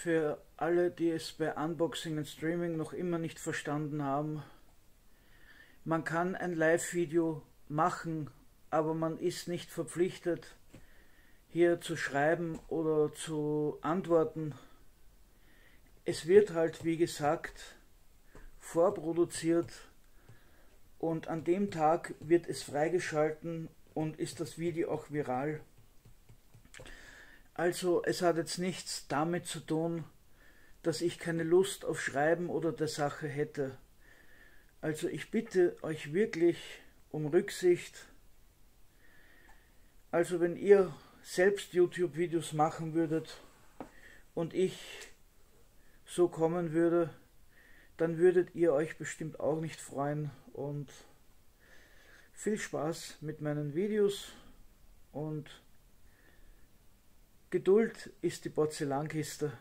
Für alle, die es bei Unboxing und Streaming noch immer nicht verstanden haben, man kann ein Live-Video machen, aber man ist nicht verpflichtet, hier zu schreiben oder zu antworten. Es wird halt, wie gesagt, vorproduziert und an dem Tag wird es freigeschalten und ist das Video auch viral. Also es hat jetzt nichts damit zu tun, dass ich keine Lust auf Schreiben oder der Sache hätte. Also ich bitte euch wirklich um Rücksicht. Also wenn ihr selbst YouTube-Videos machen würdet und ich so kommen würde, dann würdet ihr euch bestimmt auch nicht freuen und viel Spaß mit meinen Videos und Geduld ist die Porzellankiste.